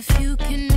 if you can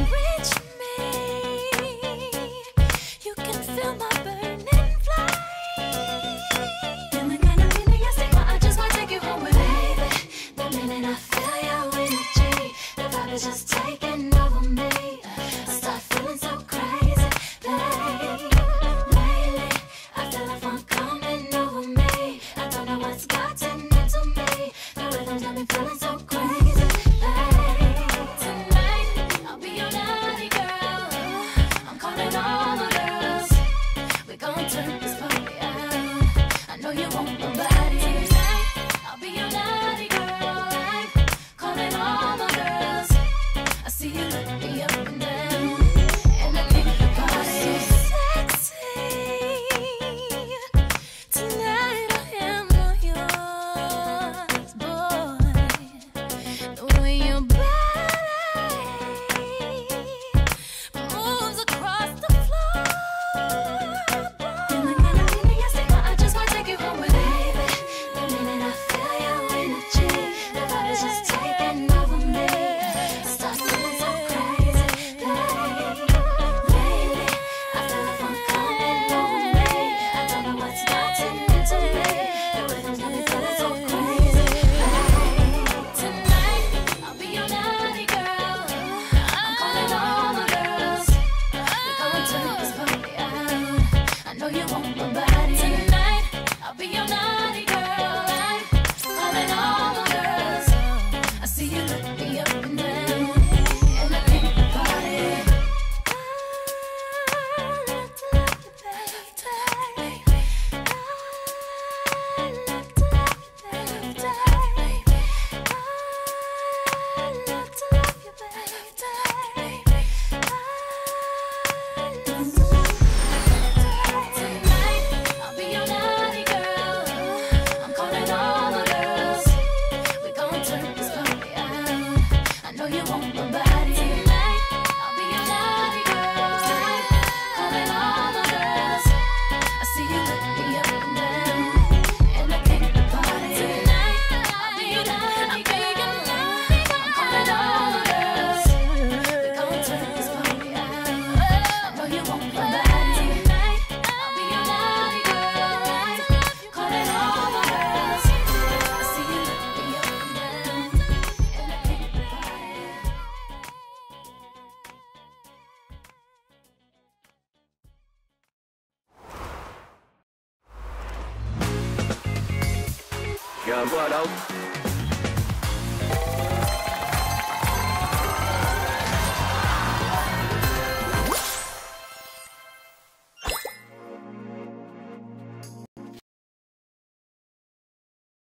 Jump up.